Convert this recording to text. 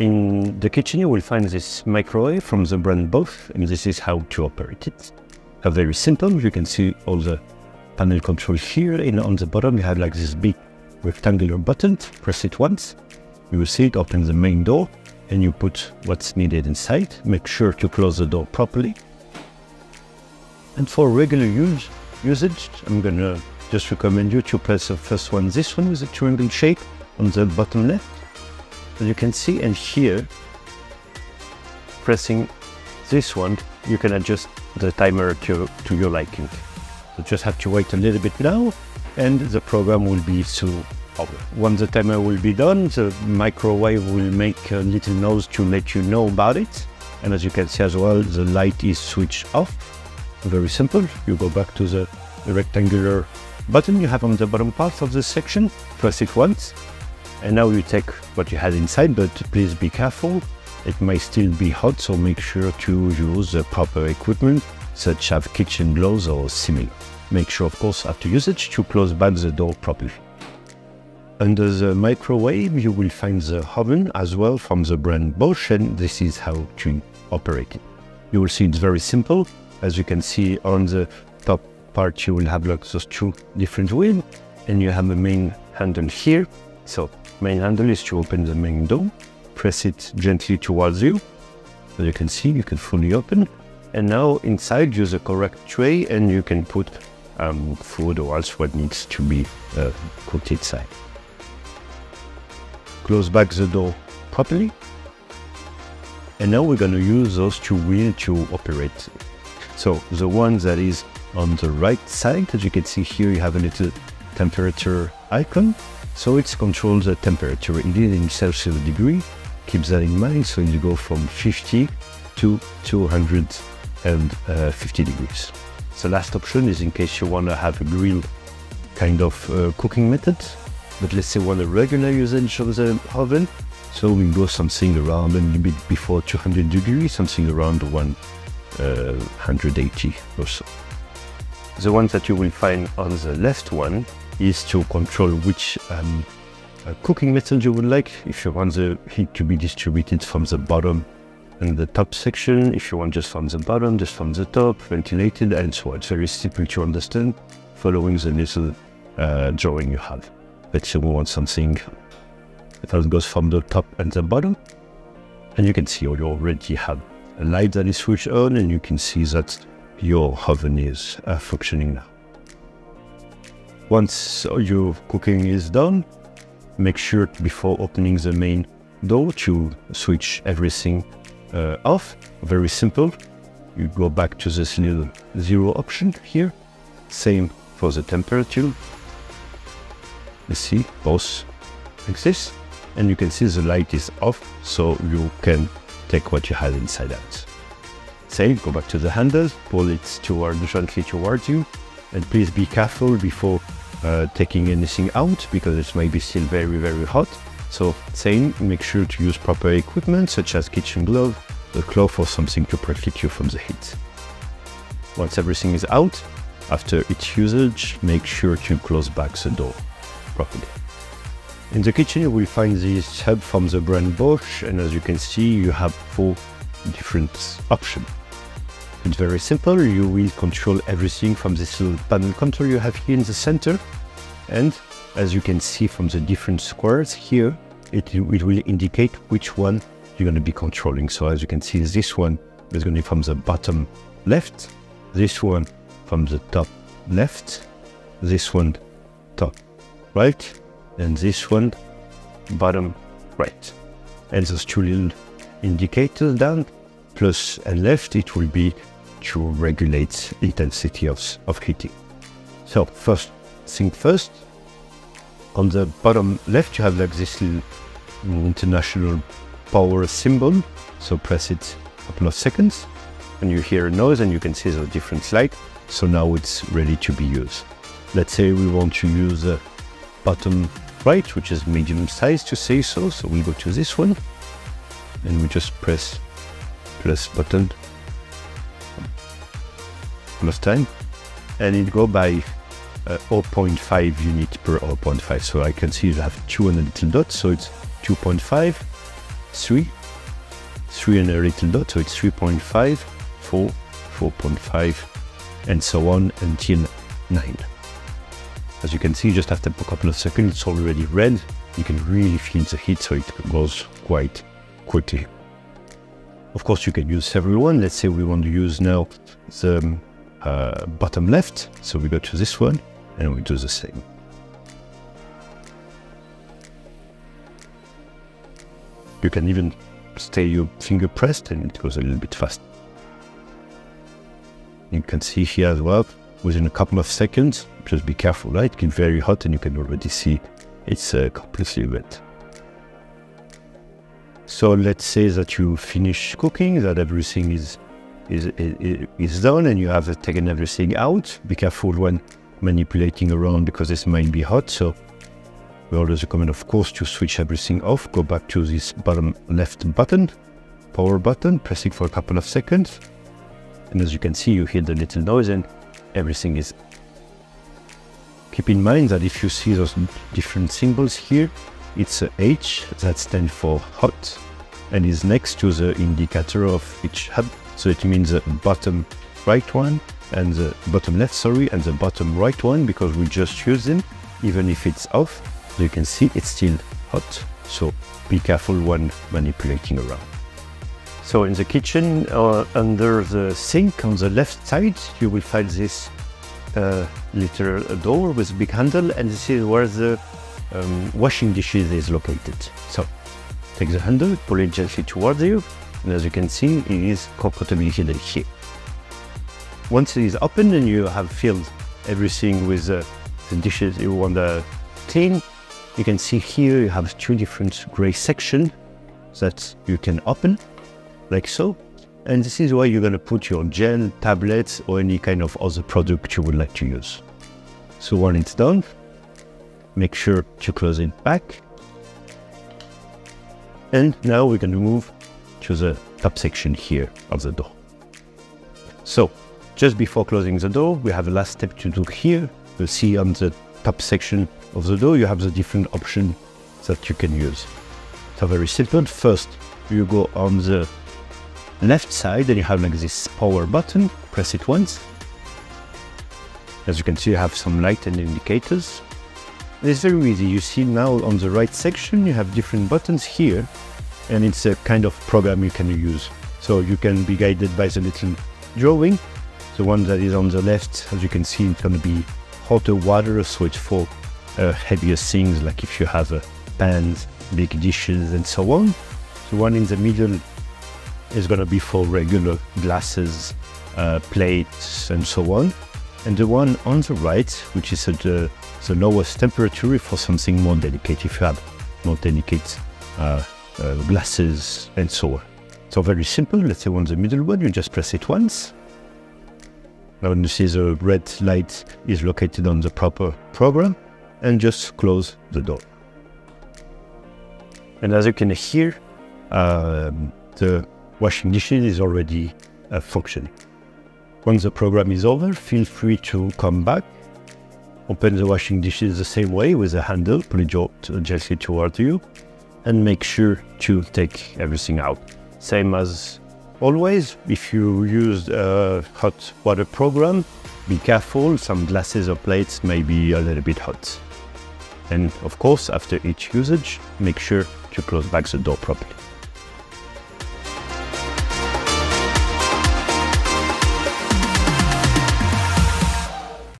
In the kitchen, you will find this microwave from the brand Bosch, and this is how to operate it. A very simple, you can see all the panel control here, and on the bottom you have like this big rectangular button, press it once, you will see it open the main door, and you put what's needed inside. Make sure to close the door properly. And for regular use usage, I'm gonna just recommend you to press the first one, this one with a triangle shape on the bottom left. As you can see, and here, pressing this one, you can adjust the timer to, to your liking. So just have to wait a little bit now, and the program will be so over. Once the timer will be done, the microwave will make a little noise to let you know about it. And as you can see as well, the light is switched off. Very simple. You go back to the, the rectangular button you have on the bottom part of the section, press it once, and now you take what you had inside, but please be careful. It may still be hot, so make sure to use the proper equipment, such as kitchen gloves or similar. Make sure, of course, after usage, to close back the door properly. Under the microwave, you will find the oven as well from the brand Bosch, and this is how to operate it. You will see it's very simple. As you can see on the top part, you will have like those two different wheels, and you have the main handle here. So main handle is to open the main door. Press it gently towards you. As you can see, you can fully open. And now inside, use the correct tray, and you can put um, food or else what needs to be uh, cooked inside close back the door properly. And now we're going to use those two wheels to operate. So the one that is on the right side, as you can see here, you have a little temperature icon. So it controls the temperature in Celsius degree. Keep that in mind. So you go from 50 to 250 degrees. The last option is in case you want to have a grill kind of uh, cooking method but let's say want a regular usage of the oven, so we go something around a bit before 200 degrees, something around 180 uh, or so. The one that you will find on the left one is to control which um, uh, cooking method you would like. If you want the heat to be distributed from the bottom and the top section, if you want just from the bottom, just from the top, ventilated, and so on. It's very simple to understand following the little uh, drawing you have. Let's say we want something that goes from the top and the bottom. And you can see you already have a light that is switched on and you can see that your oven is uh, functioning now. Once your cooking is done, make sure before opening the main door to switch everything uh, off. Very simple. You go back to this little zero option here. Same for the temperature you see both exist and you can see the light is off so you can take what you had inside out. Same, go back to the handles, pull it toward, gently towards you and please be careful before uh, taking anything out because it may be still very very hot. So same, make sure to use proper equipment such as kitchen glove, a cloth or something to protect you from the heat. Once everything is out, after each usage, make sure to close back the door properly. In the kitchen you will find this hub from the brand Bosch and as you can see you have four different options. It's very simple, you will control everything from this little panel control you have here in the center and as you can see from the different squares here, it, it will indicate which one you're going to be controlling. So as you can see this one is going to be from the bottom left, this one from the top left, this one top right, and this one bottom right. And those two little indicators down, plus and left, it will be to regulate intensity of, of heating. So first thing first, on the bottom left you have like this international power symbol. So press it a couple of seconds and you hear a noise and you can see the different light. So now it's ready to be used. Let's say we want to use a bottom right, which is medium size to say so. So we go to this one and we just press plus button time and it go by uh, 0.5 unit per 0.5. So I can see you have two little dot, so it's 2.5 3, 3 and a little dot, so it's 3.5, 4, 4.5, and so on until 9. As you can see, just after a couple of seconds, it's already red. You can really feel the heat, so it goes quite quickly. Of course, you can use several ones. Let's say we want to use now the uh, bottom left. So we go to this one and we do the same. You can even stay your finger pressed and it goes a little bit fast. You can see here as well, within a couple of seconds, just be careful, right? It can very hot and you can already see it's uh, completely wet. So let's say that you finish cooking, that everything is, is, is, is done and you have taken everything out. Be careful when manipulating around because this might be hot. So we always recommend, of course, to switch everything off. Go back to this bottom left button, power button, pressing for a couple of seconds. And as you can see, you hear the little noise and everything is. Keep in mind that if you see those different symbols here, it's a H that stands for hot and is next to the indicator of each hub. So it means the bottom right one and the bottom left, sorry, and the bottom right one because we just use them, even if it's off. You can see it's still hot. So be careful when manipulating around. So in the kitchen, uh, under the sink on the left side, you will find this uh, little door with a big handle, and this is where the um, washing dishes is located. So take the handle, pull it gently towards you, and as you can see, it is comfortably hidden here. Once it is open and you have filled everything with uh, the dishes you want to clean, you can see here you have two different gray sections that you can open, like so. And this is where you're going to put your gel, tablets, or any kind of other product you would like to use. So when it's done, make sure to close it back. And now going to move to the top section here of the door. So just before closing the door, we have a last step to do here. You see on the top section of the door, you have the different options that you can use. So very simple. First, you go on the left side and you have like this power button, press it once. As you can see, you have some light and indicators. It's very easy. You see now on the right section, you have different buttons here, and it's a kind of program you can use. So you can be guided by the little drawing. The one that is on the left, as you can see, it's going to be hotter water, so it's for uh, heavier things, like if you have uh, pans, big dishes, and so on. The one in the middle is going to be for regular glasses, uh, plates, and so on. And the one on the right, which is at the lowest temperature for something more delicate, if you have more delicate uh, glasses and so on. So very simple, let's say on the middle one, you just press it once. Now you see the red light is located on the proper program and just close the door. And as you can hear, um, the washing dishes is already uh, functioning. Once the program is over, feel free to come back Open the washing dishes the same way with a handle, pull it gently toward you, and make sure to take everything out. Same as always, if you use a hot water program, be careful, some glasses or plates may be a little bit hot. And of course, after each usage, make sure to close back the door properly.